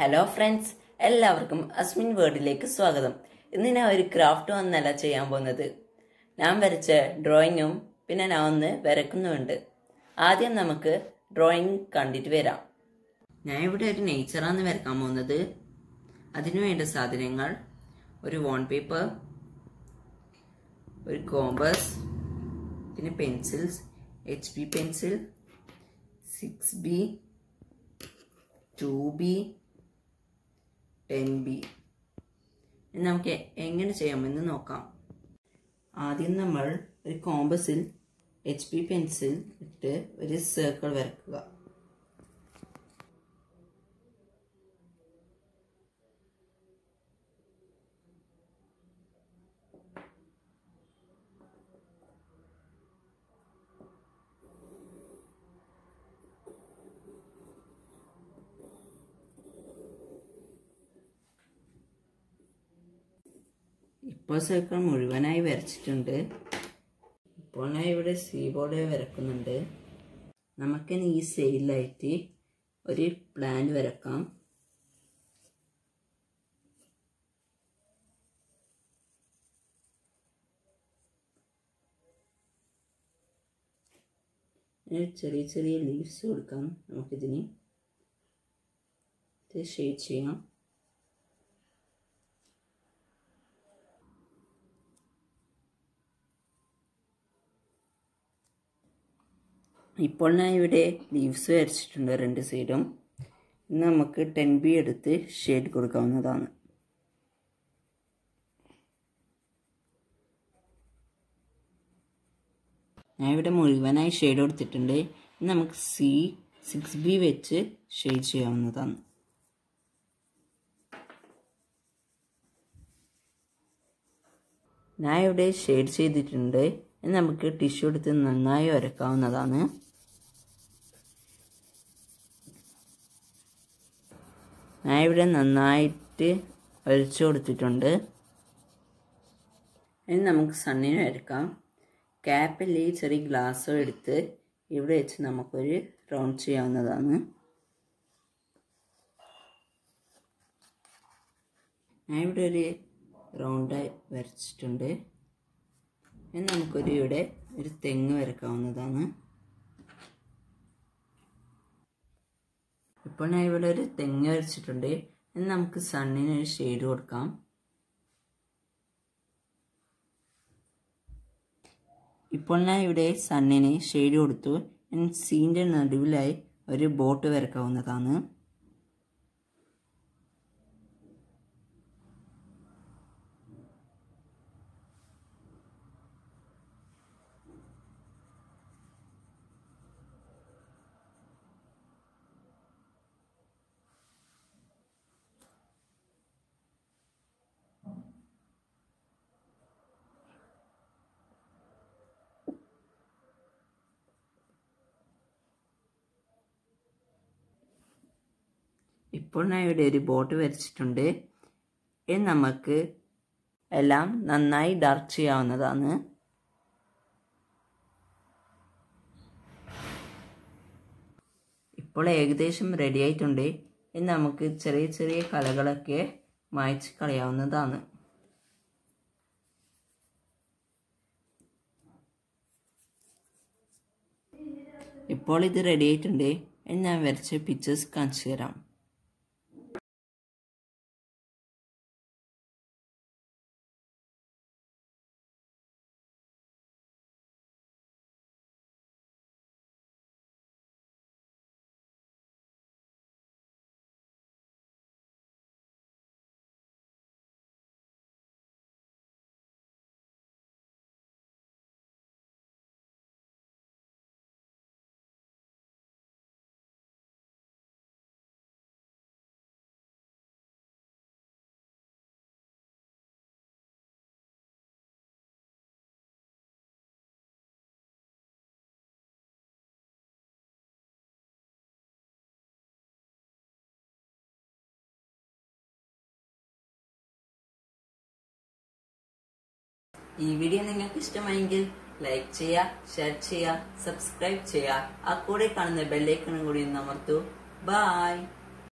Hello friends എല്ലാവർക്കും അസ്മിൻ വേർഡിലേക്ക് സ്വാഗതം. ഇന്ന് ഞാൻ ഒരു ക്രാഫ്റ്റ് ഒന്നല്ല ചെയ്യാൻ പോകുന്നത്. ഞാൻ വരച്ച ഡ്രോയിങ്ങും പിന്നെ ഞാൻ ഒന്ന് വരക്കുന്നുമുണ്ട് ആദ്യം നമുക്ക് ഡ്രോയിങ് കണ്ടിട്ട് വരാം. ഞാൻ ഇവിടെ ഒരു നേച്ചറാണ് വരക്കാൻ പോകുന്നത്. അതിനു വേണ്ട സാധനങ്ങൾ ഒരു വോൺ പേപ്പർ ഒരു കോമ്പസ് പിന്നെ pencils H B pencil six B two B ten B നമുക്ക് എങ്ങനെ ചെയ്യാമെന്ന് നോക്കാം. ആദ്യം നമ്മൾ ഒരു കോമ്പസിൽ എച്ച് പി പെൻസിൽ ഇട്ട് ഒരു സർക്കിൾ വരക്കുക. സർക്കിൾ മുഴുവനായി വരച്ചിട്ടുണ്ട്. ഇപ്പോൾ ഞാൻ ഇവിടെ സീ ബോർഡ് വരക്കുന്നുണ്ട്. നമുക്കിനി ഈ സെയിലായിട്ട് ഒരു പ്ലാൻ വരക്കാം. ചെറിയ ചെറിയ ലീവ്സ് കൊടുക്കാം നമുക്കിതിന്. ഷെയ്ഡ് ചെയ്യാം ഇപ്പോൾ ഞാൻ ഇവിടെ ലീവ്സ് വരച്ചിട്ടുണ്ട് രണ്ട് സൈഡും നമുക്ക് ടെൻ ബി എടുത്ത് ഷെയ്ഡ് കൊടുക്കാവുന്നതാണ്. ഞാൻ ഇവിടെ മുഴുവനായി ഷെയ്ഡ് കൊടുത്തിട്ടുണ്ട്. നമുക്ക് സി സിക്സ് ബി വെച്ച് ഷെയ്ഡ് ചെയ്യാവുന്നതാണ്. ഞാൻ ഇവിടെ ഷെയ്ഡ് ചെയ്തിട്ടുണ്ട്. നമുക്ക് ടിഷ്യൂ എടുത്ത് നന്നായി ഉരക്കാവുന്നതാണ് ഞാൻ ഇവിടെ നന്നായിട്ട് ഒലിച്ചു കൊടുത്തിട്ടുണ്ട്. ഇനി നമുക്ക് സണ്ണിന് എടുക്കാം. ക്യാപ്പിൽ ഈ ചെറിയ ഗ്ലാസ്സോ എടുത്ത് ഇവിടെ വെച്ച് നമുക്കൊരു റൗണ്ട് ചെയ്യാവുന്നതാണ്. ഞാൻ ഇവിടെ ഒരു റൗണ്ടായി വരച്ചിട്ടുണ്ട്. ഇനി നമുക്കൊരു ഇവിടെ ഒരു തെങ്ങ് വരക്കാവുന്നതാണ്. ഇപ്പോൾ ഞാൻ ഇവിടെ ഒരു തെങ്ങ് വരച്ചിട്ടുണ്ട്. ഇനി നമുക്ക് സണ്ണിന് ഒരു ഷെയ്ഡ് കൊടുക്കാം. ഇപ്പോൾ ഞാൻ ഇവിടെ സണ്ണിന് ഷെയ്ഡ് കൊടുത്തു. ഇനി സീന്റെ നടുവിലായി ഒരു ബോട്ട് വരക്കാവുന്നതാണ്. ഇപ്പോൾ ഞാൻ ഇവിടെ ഒരു ബോട്ട് വരച്ചിട്ടുണ്ട്. ഇത് നമുക്ക് എല്ലാം നന്നായി ഡാർക്ക് ചെയ്യാവുന്നതാണ്. ഇപ്പോൾ ഏകദേശം റെഡി ആയിട്ടുണ്ട്. ഇനി നമുക്ക് ചെറിയ ചെറിയ കലകളൊക്കെ മായ്ച്ച് കളയാവുന്നതാണ്. ഇപ്പോൾ ഇത് റെഡി ആയിട്ടുണ്ട്. ഞാൻ വരച്ച പിക്ചേഴ്സ് കാണിച്ചു തരാം. ഈ വീഡിയോ നിങ്ങൾക്ക് ഇഷ്ടമായെങ്കിൽ ലൈക്ക് ചെയ്യുക ഷെയർ ചെയ്യുക സബ്സ്ക്രൈബ് ചെയ്യുക. ആ കൂടെ കാണുന്ന ബെല്ലൈക്കണും കൂടി ഒന്ന് അമർത്തു. ബായ്